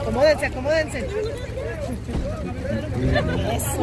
Acomódense, acomódense. Eso.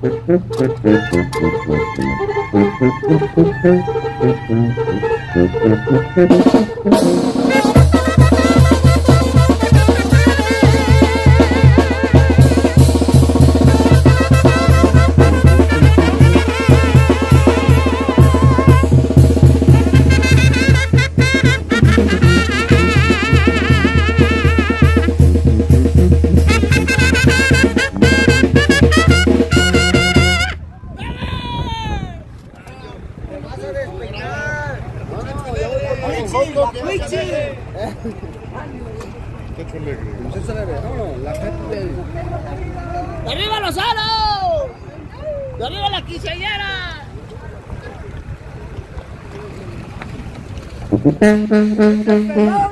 ¡De ¡Arriba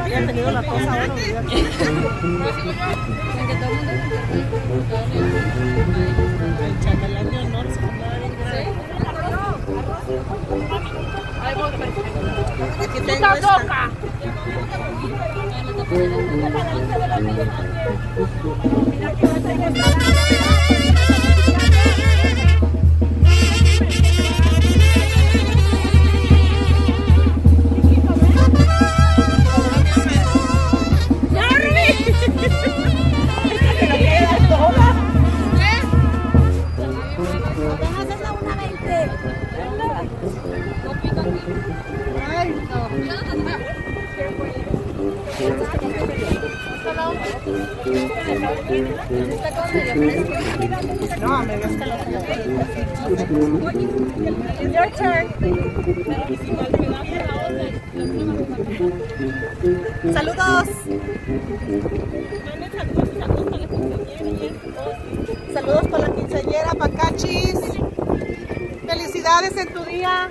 Había tenido la ahora. El chambelán de se. Aquí tengo esta. Vamos a Saludos. Saludos para la quinceañera, Pacachis. Felicidades en tu día.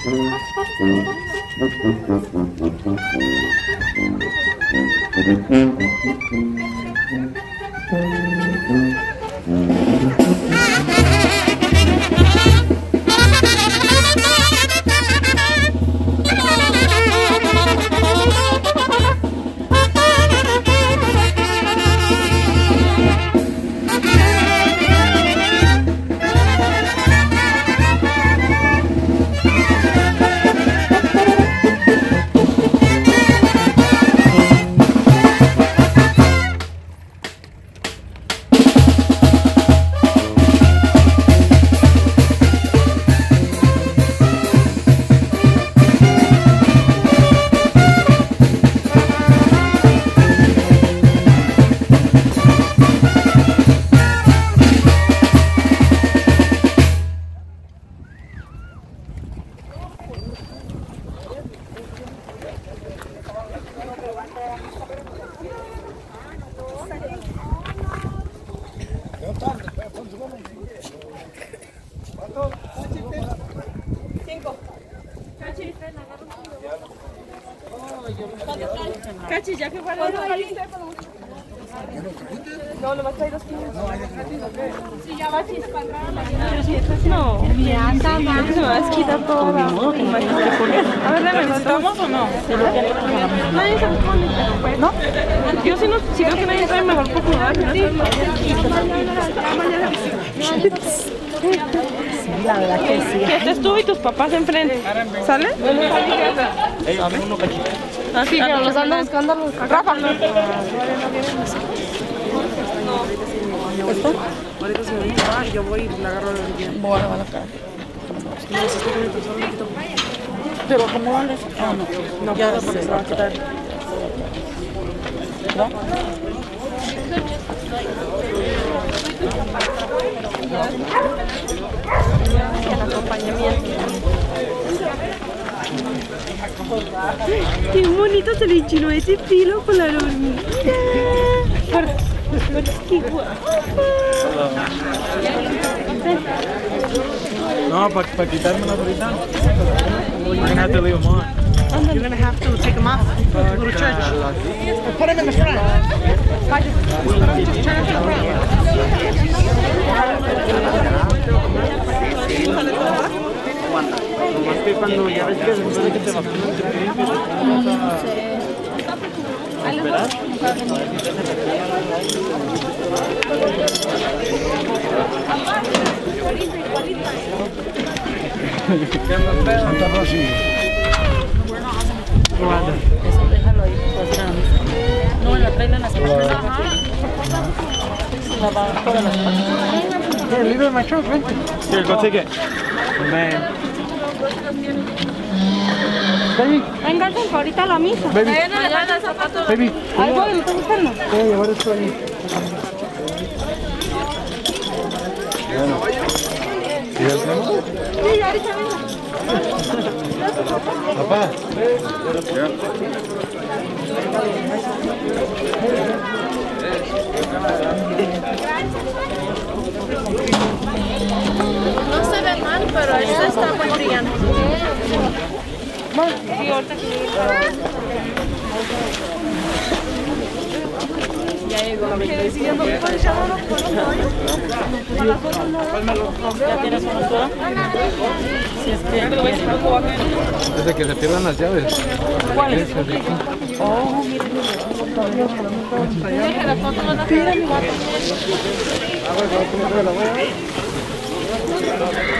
Cachi, buscando los Rafa. Ahorita se me va y yo voy y la agarro orilla. A la cara. Pero ¿cómo vale? Ah, no. No, ya porque se va a quitar. El acompañamiento. Qué enchinó ese pelo con la hormiguita. Qué guapo. No, para pa quitármelo ahorita. We're gonna have to leave them on. You're gonna have to take them off. Go to church. Put them in the front. Just turn it to the front. Nomás que cuando ya ves que después de que te vacunas te piden que te vas a esperar. Eso déjalo ahí. pues. No, la traila en las patas. La va todas las patas. Here, leave it in my. Here, go take it. Man. Baby, Venga, ahorita a la misa. Baby. No le faltan zapatos. baby. Ahí voy, lo estoy buscando. Voy a llevar esto ahí. Sí, ahorita vengo. Papá. No se ve mal, pero esta está muy brillante. Sí, ahorita que ¿Ya tienes una sola? Si es que... Desde que se pierdan las llaves. ¿Cuál es? Esas de aquí. No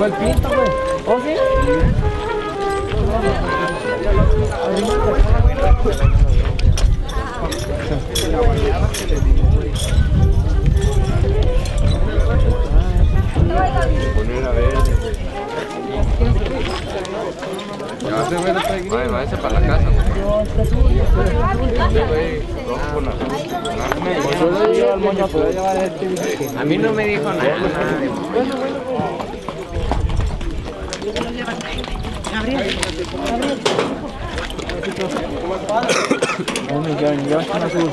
fue el pinto, güey. ¿Oh, sí? Poner a ver. Ya se ve váyase para la casa. A mí no me dijo nada. Bueno, ya, ya están azul.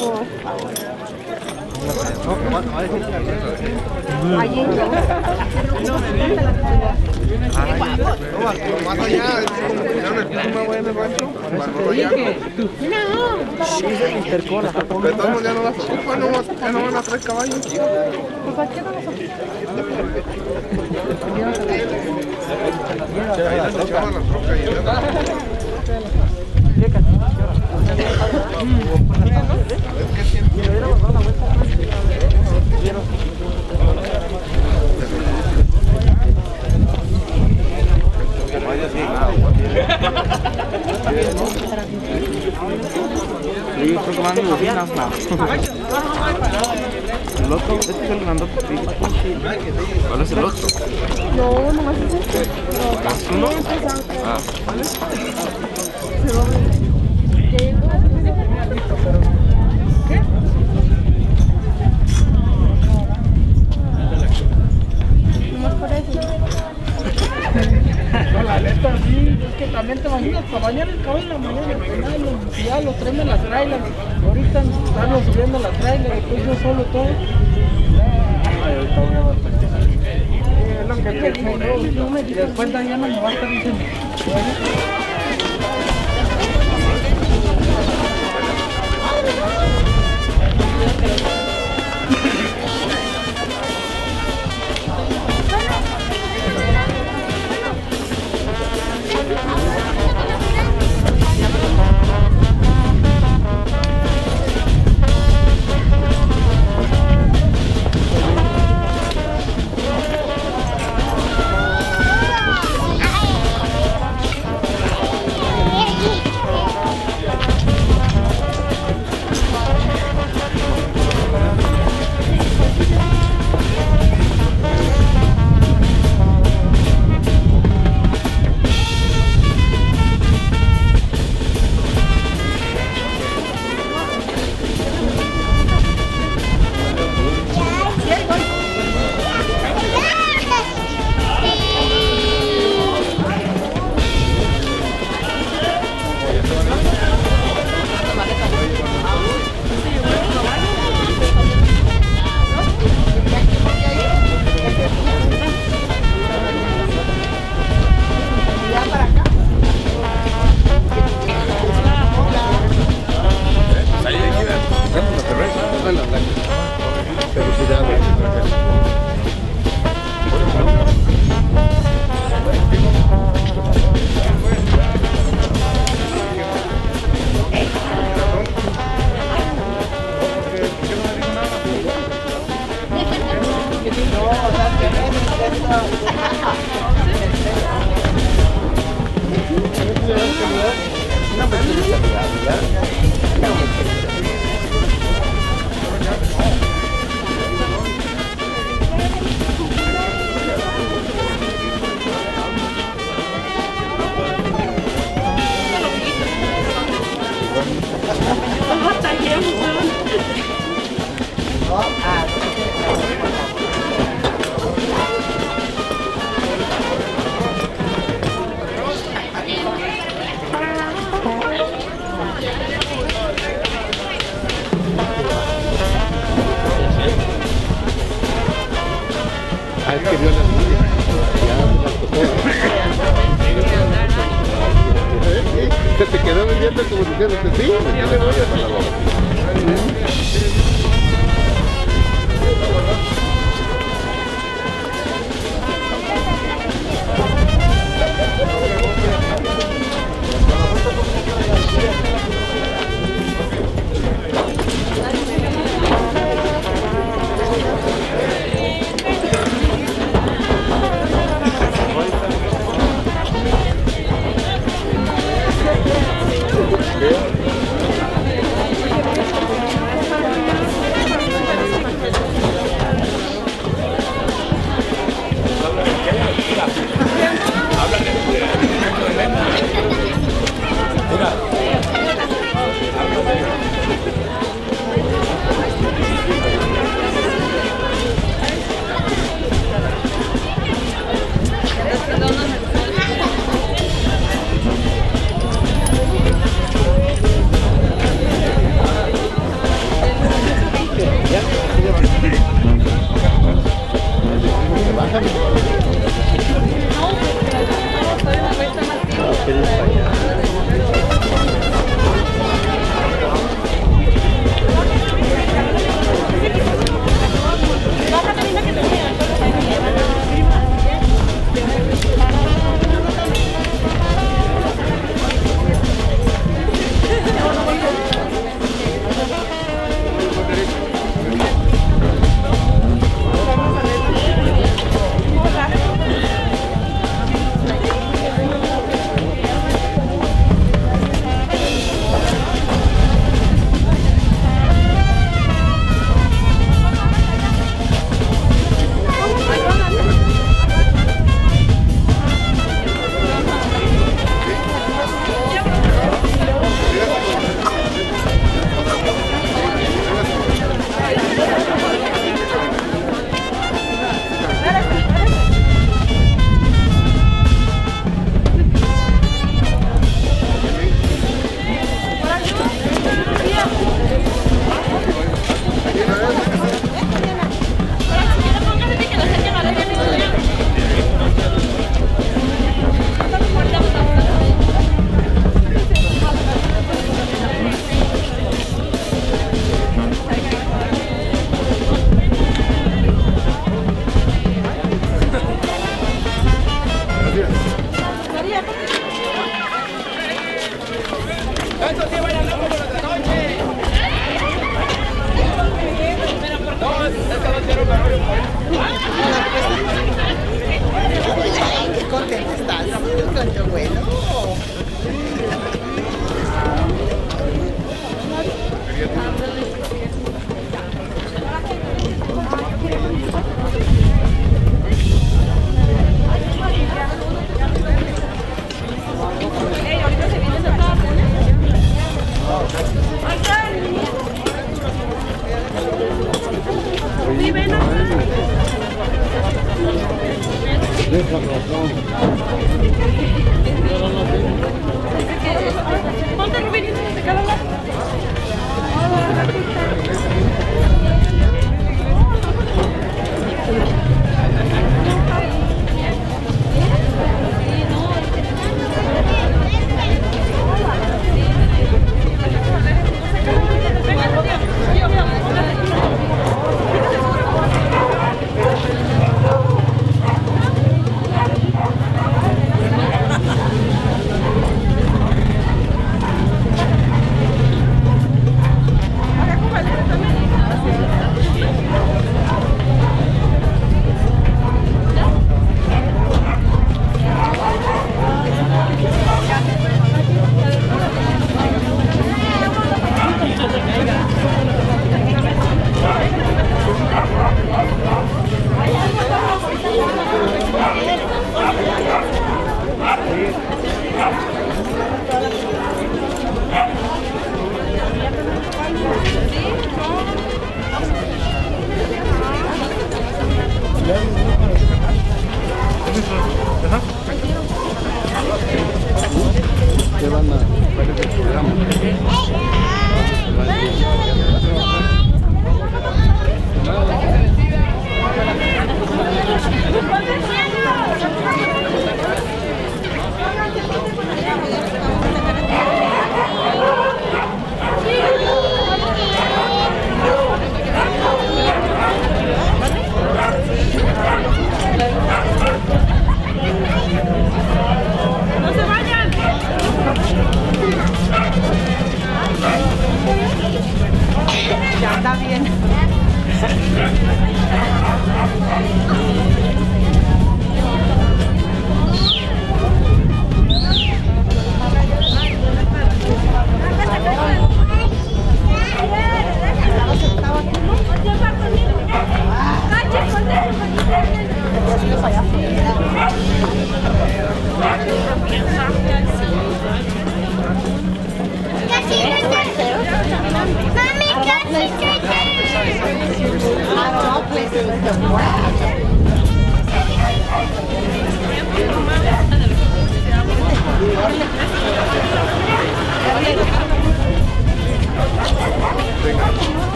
O... Allí. Más allá, como tiraron el todos modos ya no las ocupan, no, no van a traer caballos. Ahí las echaban a la troca y ya. Sí, creo que van bocinas, no. El otro, este es el grandote. ¿Cuál es el otro? No, nomás es este. ¿Más uno? Ah. es que también te imaginas, para bañar el caballo en la mañana, ya lo traen en las trailers, ahorita están subiendo las trailers, después yo solo todo. Después va a estar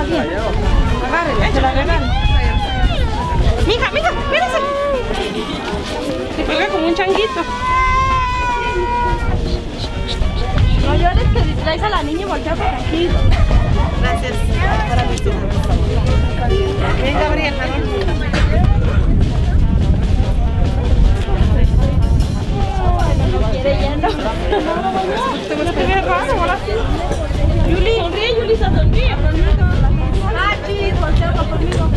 agárrala bien. Agárrela, se la regalo. Mija, mija, espérese. Se cuelga como un changuito. No llores que distraes a la niña y voltea por aquí. Gracias. Ven, Gabriel, Quiere lleno. Te me pegué raro, ahora sí. Yuli, sonríe, Yuli, se sonríe. Conmigo.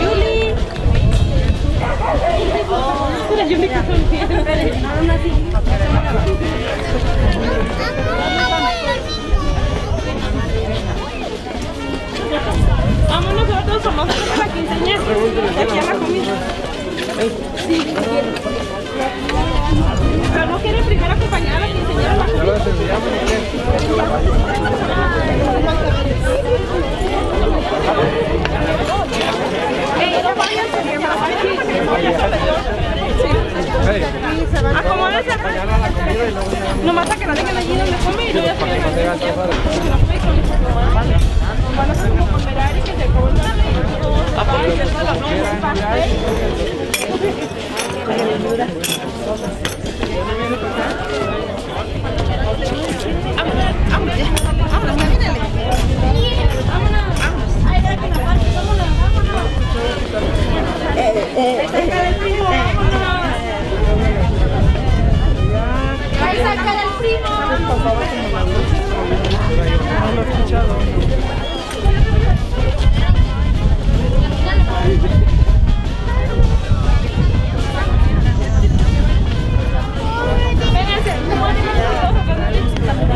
Yuli. La Yuli. Vámonos nosotros somos la quinceañera. Aquí a la comida. Sí. Pero no quiere primero acompañar a la quinceañera la. Nomás a que dejen allí donde come y coman. Ahí saca el primo. Vénganse,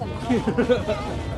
呵呵呵呵呵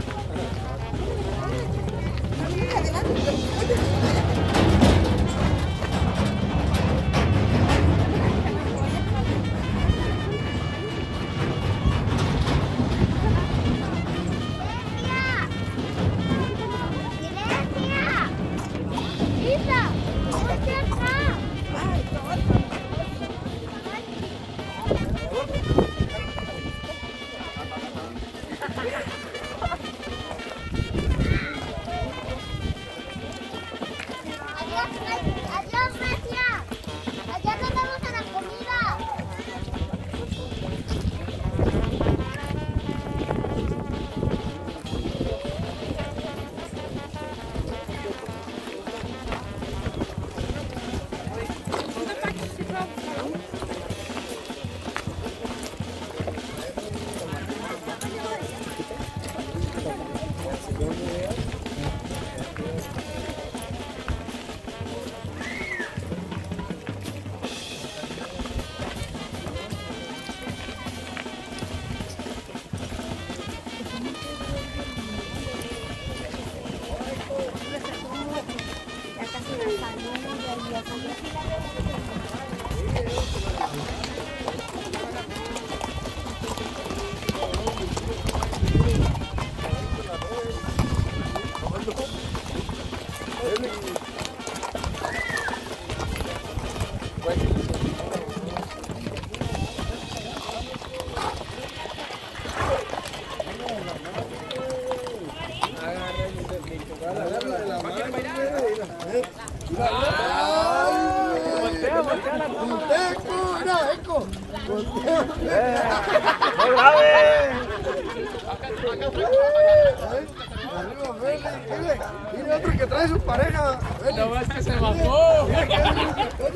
No más que se bajó. Otro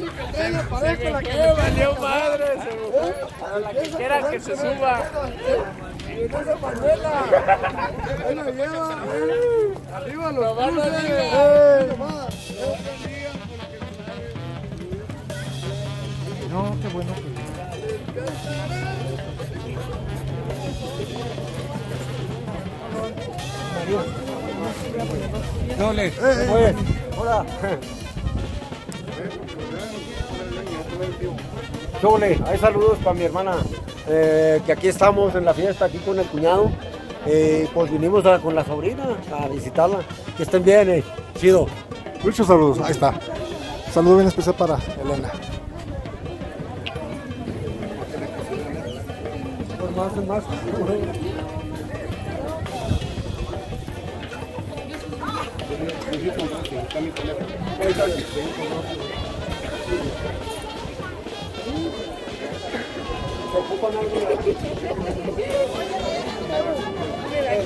que trae la pareja. La valió madre. Se la que que se suba eh. Arriba los no cruces. Eh. No, qué bueno que. Doble. Oye, hola. Chole, hay saludos para mi hermana, eh, que aquí estamos en la fiesta, aquí con el cuñado. Eh, pues vinimos a- con la sobrina a visitarla. Que estén bien, eh. chido. Muchos saludos. Ahí está. Saludo bien especial para Elena. Más, más. ¿Qué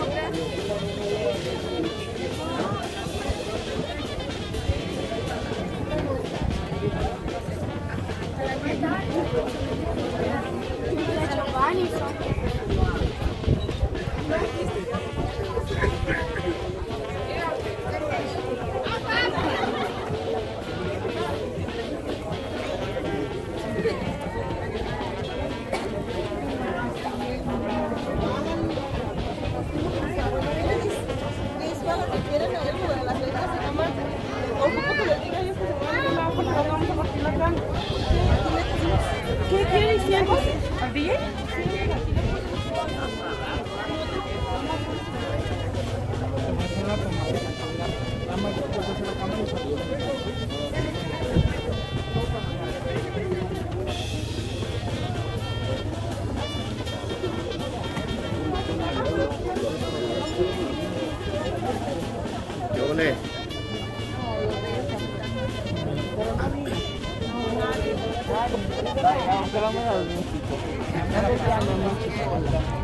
te la mano non si può.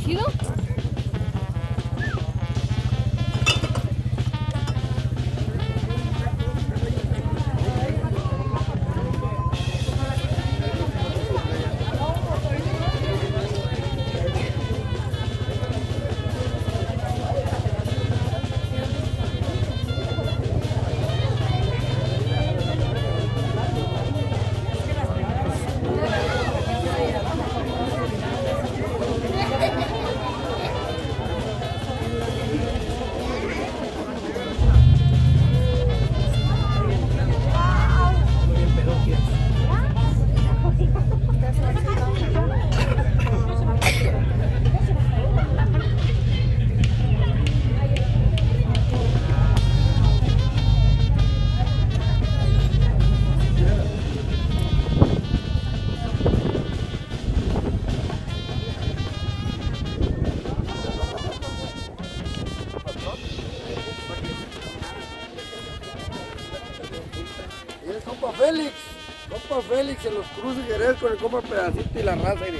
¿Bien Jerez con el compa Pedacito y la raza. mire.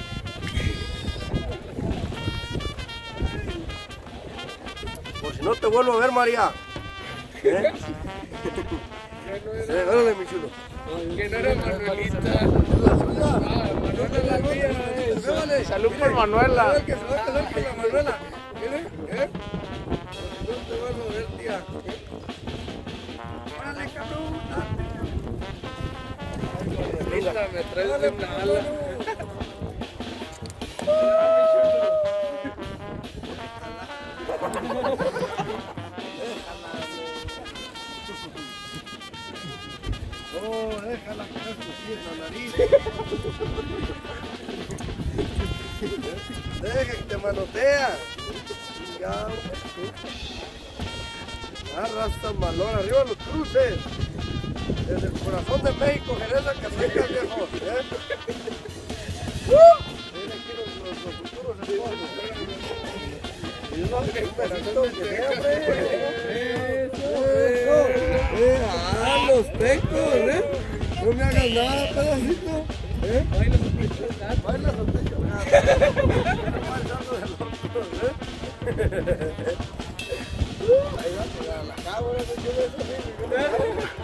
Por si no te vuelvo a ver, María. ¿Eh? Eh, órale, mi chulo. Que no era Manuelita. Es la suya. Manuela es la mía. eh. Salud por Manuela. mire que se va a casar con la Manuela. Traes de una ala. No, déjala que la nariz. Deja que te manotea. Raza malón, arriba los cruces. Desde el corazón de México, Jerez a Catecas, viejos. ¿eh? Miren aquí los, los, los futuros esposos. Y uno un pedacito que sea, hombre. Eso. Eh, ah, los tecos, ¿eh? No me hagas nada, pedacito. ¿Eh? Baila sospecho. Bailando del otro, ¿eh? Ahí va a pegar la cabra, no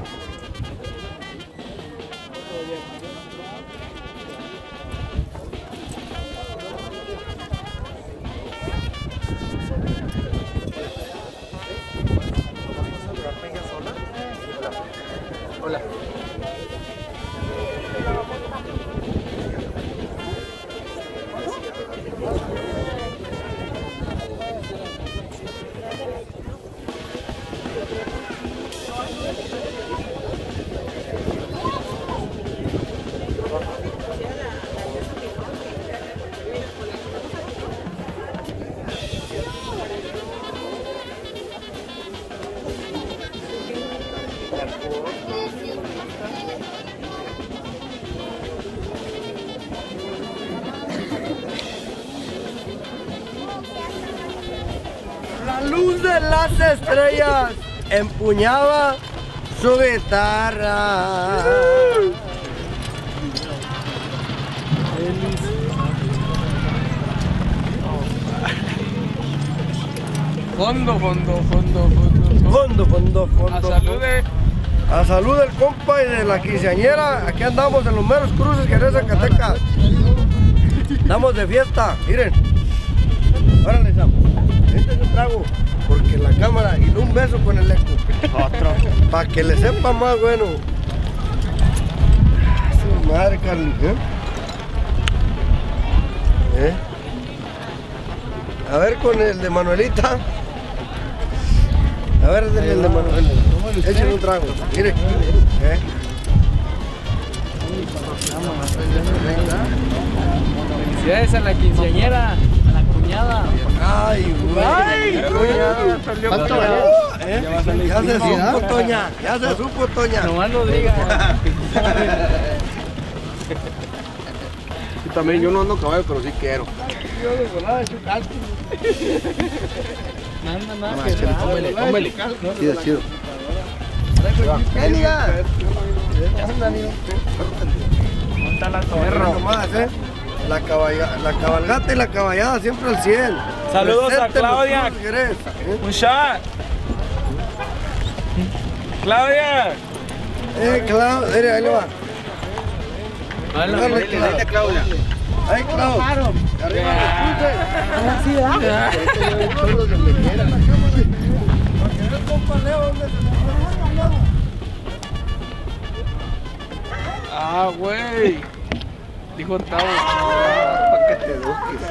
empuñaba su guitarra. Fondo, fondo, fondo, fondo. Fondo, fondo, A fondo. salud de A salud del compa y de la quinceañera. Aquí andamos en los meros cruces que en Zacatecas. Estamos de fiesta, miren. La cámara y un beso con el eco. Otro. Para que le sepa más bueno. Su madre. ¿eh? ¿Eh? A ver con el de Manuelita. A ver, el de Manuelita. Échale un trago. Mire. ¿Eh? Felicidades a la quinceañera, cuñada. Ay, güey. Ay, salió ¿Cuánto? ¿Eh? Ya se supo, Toña. Ya se supo, Toña. Nomás lo diga. también, yo no ando caballo, pero sí quiero. Yo de volada cálculo. Nada, nada. Más, chile, tómele, tómele. Chido, chido. Perro nomás, ¿eh? La, caballa- la cabalgata y la caballada siempre al 100. Saludos a Claudia. ¿eh? Un shot. Claudia. Eh, Clau, mire, ahí le va. Dale, Clau. Claudia. Ahí, Clau. Arriba Ah, güey. Dijo Tavo. Para que te eduques.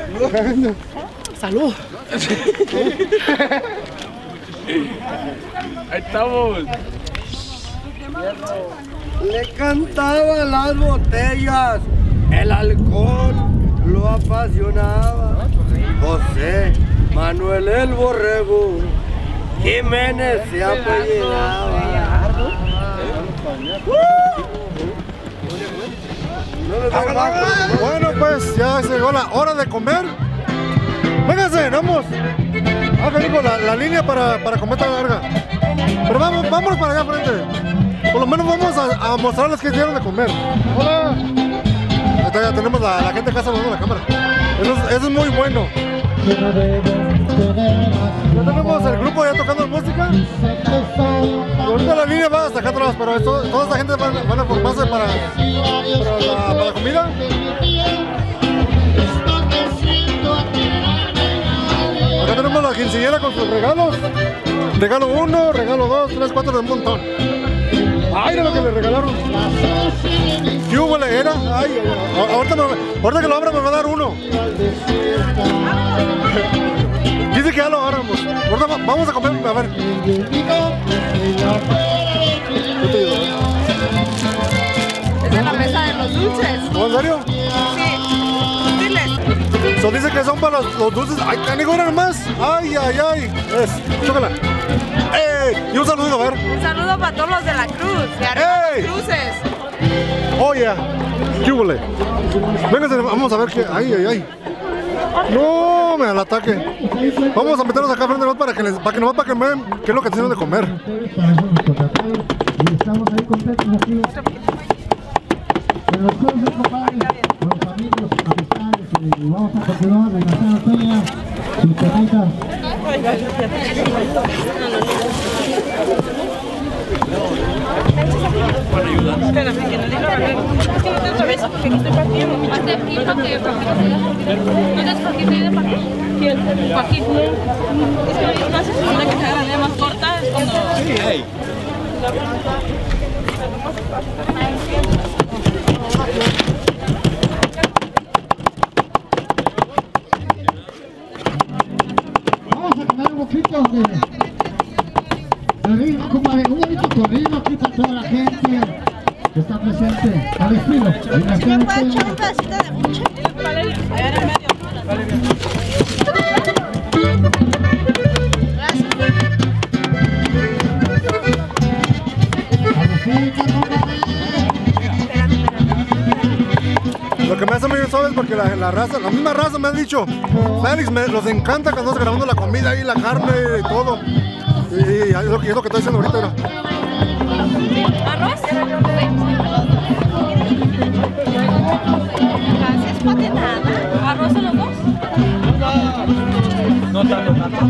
Salud. Ahí estamos. Le cantaba las botellas, el alcohol lo apasionaba. José Manuel el Borrego, Jiménez se apellidaba. Bueno, pues ya llegó la hora de comer. Vénganse, vamos. Ah, la, la línea para, para comer tan larga. Pero vamos, vamos para allá frente. Por lo menos vamos a, a mostrarles qué dieron de comer. Hola. Está, ya tenemos la, la gente acá saludando la cámara. Eso es, eso es muy bueno. Ya tenemos el grupo ya tocando música. Y ahorita la línea va hasta acá atrás, pero esto- toda esta gente van, van a formarse para, para, la, para la comida. Acá tenemos la quinceañera con sus regalos. Regalo 1, regalo 2, 3, 4 de un montón. Ay, de lo que le regalaron. ¿Qué hubo le era? Ay. ahorita, me- ahorita que lo abra me va a dar uno. Dice que ya lo va- vamos a comer, a ver. Es de la mesa de los dulces. ¿Oh, ¿En serio? Sí. Diles. So dice que son para los, los dulces. ¡Ay, canigo, más! ¡Ay, ay, ay! Es, chócala. ¡Ey! Y un saludo, a ver. Un saludo para todos los de la cruz. De arriba ¡Ey! cruces. ¡Oh, yeah! ¿Qué? Vénganse, vamos a ver qué. ¡Ay, ay, ay! ¡No! Al ataque. Vamos a meternos acá frente para que les, para que nomás para que me vean qué es lo que tienen de comer. Vamos a comer un poquito de, de ritmo, compadre, un bonito corrido aquí para toda la gente que está presente al estilo. En la mucho? Lo que me hace muy suave es porque la, la raza, la misma raza me ha dicho, Félix, me, los encanta cuando estás grabando la comida y la carne y todo. Y, y es, lo, que- estoy diciendo ahorita. ¿Arroz? Gracias, pate nada. ¿Arroz a los dos? No tanto, tanto.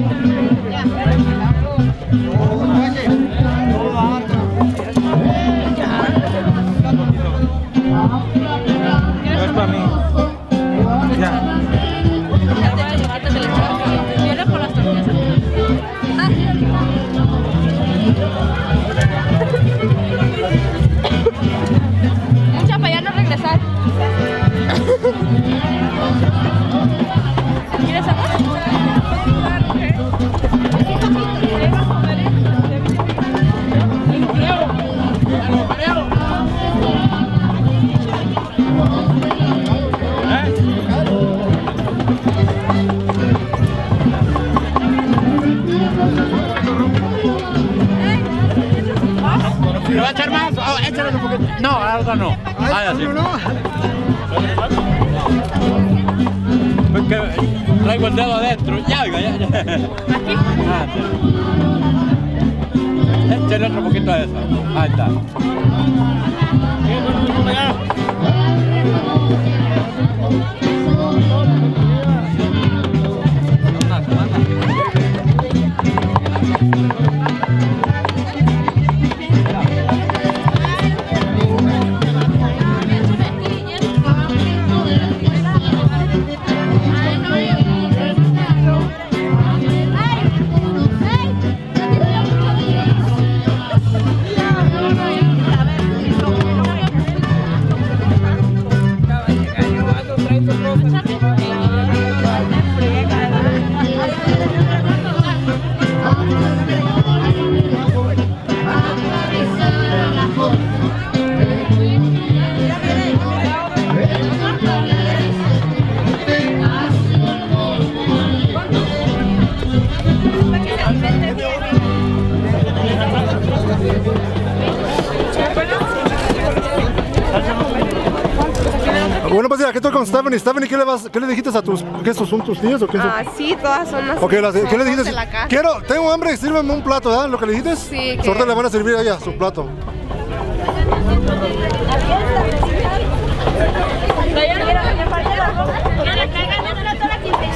¿Qué le, dijiste a tus, qué estos son tus tías o qué son? Ah, sí, todas son las Ok, las- ¿qué le dijiste? Quiero, tengo hambre, sírveme un plato, ¿verdad? Lo que le dijiste. Sí, que- Suerte le van a servir a ella su plato.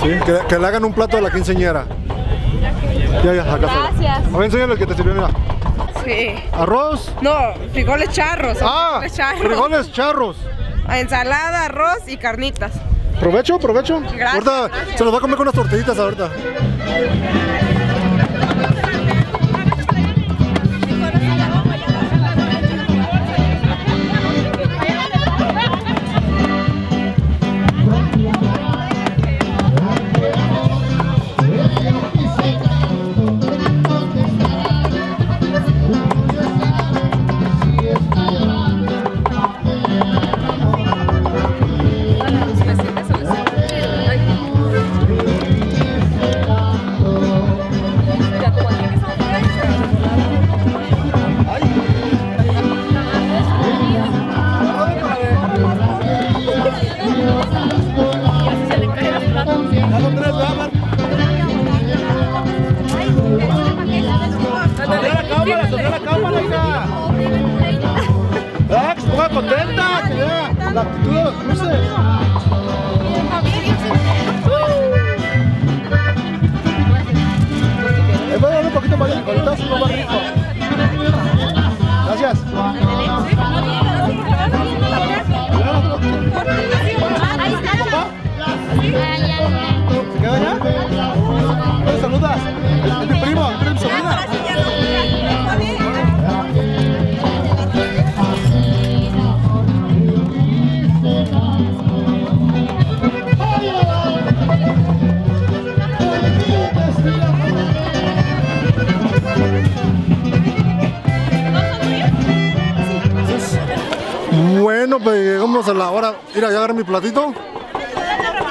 Sí, que, que le hagan un plato a la quinceñera. Ya, ya, acá está. Gracias. A ver, enséñale el que te sirvió, mira. Sí. Arroz. No, frijoles charros. son Ah, frijoles charros. frijoles charros. Ensalada, arroz y carnitas. Provecho, provecho. Gracias, Ahorita se los va a comer con unas tortillitas ahorita.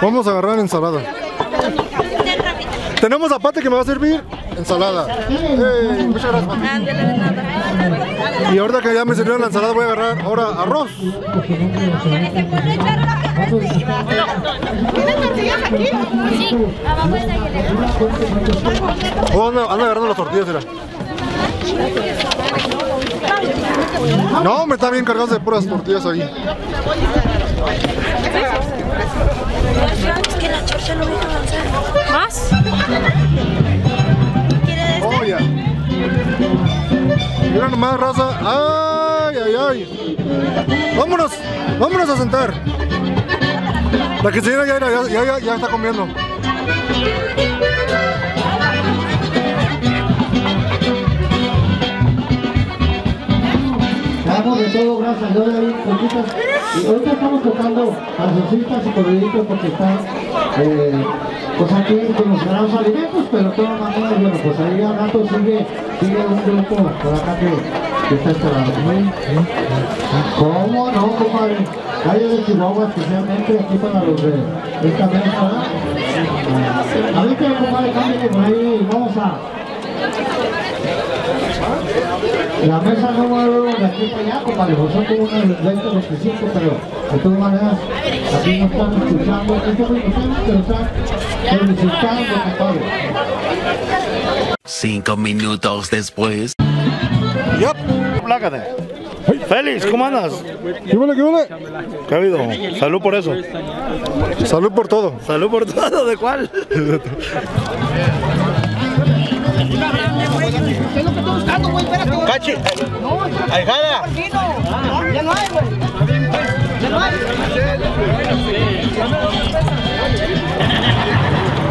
Vamos a agarrar ensalada. Tenemos a Pate que me va a servir ensalada. Muchas gracias. Y ahorita que ya me sirvieron la ensalada, voy a agarrar ahora arroz. ¿Tienen tortillas aquí? Sí, abajo está Oh, anda, agarrando las tortillas, mira. No, me está bien cargados de puras tortillas ahí. Es que la chorcha no deja avanzar. ¿Más? ¿Quiere este? Oh, ya. Mira nomás, raza. Ay, ay, ay. Vámonos, vámonos a sentar. La que se ya, ya, ya, ya, ya está comiendo. De todo, gracias a Dios. Y ahorita estamos tocando cancioncitas y corriditos porque están, eh, pues aquí con los grandes alimentos, pero de todas maneras, bueno, pues ahí al rato sigue, sigue un grupo por acá que, está esperando. ¿Cómo no, compadre? Calle de Chihuahua especialmente aquí para los de esta mesa. A ver que compadre, cámbiale por ahí, vamos a La mesa no mueve de aquí para allá, compadre, pues son como unos 20, 25, pero de todas maneras, aquí no están escuchando, es el tema que lo están felicitando, compadre. Cinco minutos después. Yup. Plácate. Félix, ¿cómo andas? ¿Qué huele, qué huele? ¿Qué ha habido? Salud por eso. Salud por todo. Salud por todo, ¿de cuál? Cachi. Ya no hay, güey. Ya no hay.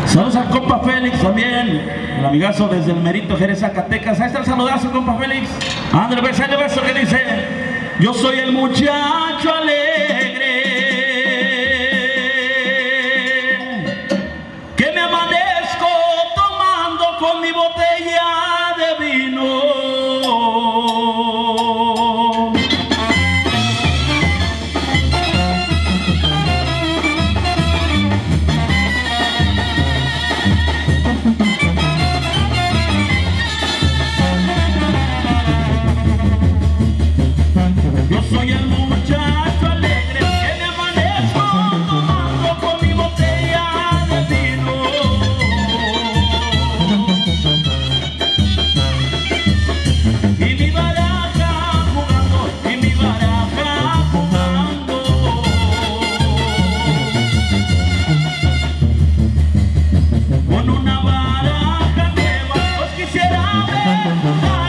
Saludos al compa Félix también, el amigazo desde el Merito Jerez Zacatecas. Ahí está el saludazo, compa Félix. Ándale, beso, ándale, beso que dice: Yo soy el muchacho alegre Thank you.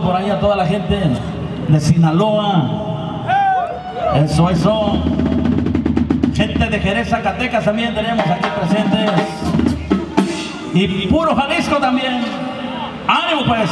Por ahí a toda la gente de Sinaloa. Eso, eso. Gente de Jerez, Zacatecas también tenemos aquí presentes. Y puro Jalisco también. ¡Ánimo pues!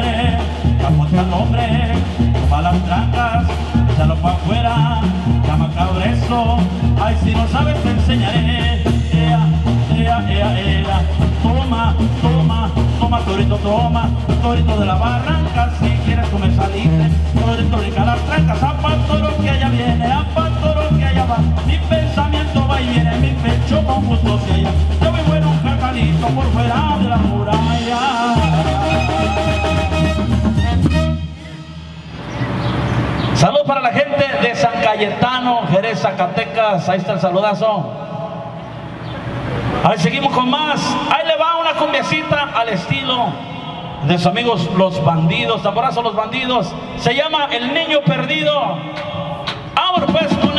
hombre, apunta al hombre, toma las trancas, échalo para afuera, llama cabreso, ay si no sabes te enseñaré, ea, ea, ea, ea, toma, toma, toma torito, toma, torito de la barranca, si quieres tú me saliste, torito rica las trancas, apa toro que allá viene, apa toro que allá va, mi pensamiento va. Salud para la gente de San Cayetano, Jerez, Zacatecas. Ahí está el saludazo. Ahí seguimos con más. Ahí le va una cumbiacita al estilo de sus amigos los bandidos. Tamborazo los bandidos. Se llama El Niño Perdido. Ahora pues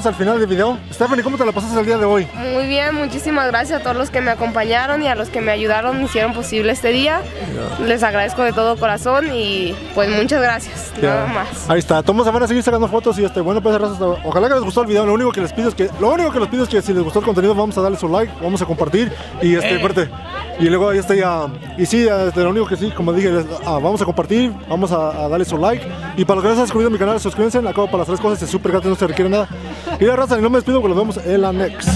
llegamos al final del video. Stephanie, ¿cómo te la pasaste el día de hoy? Muy bien, muchísimas gracias a todos los que me acompañaron y a los que me ayudaron, hicieron posible este día. Les agradezco de todo corazón y pues muchas gracias. Nada Ya. más. Ahí está, todos se van a seguir sacando fotos y este, bueno, pues ojalá que les gustó el video. Lo único que les pido es que, lo único que les pido es que si les gustó el contenido, vamos a darle su like, vamos a compartir y este, espérate. Y luego ahí está ya, y sí, este, lo único que sí, como dije, les- ah, vamos a compartir, vamos a, a darle su like. Y para los que no se han suscrito a mi canal, suscríbanse, acabo para las tres cosas, es súper gratis, no se requiere nada. Y la raza, y no me despido, que nos vemos en la next.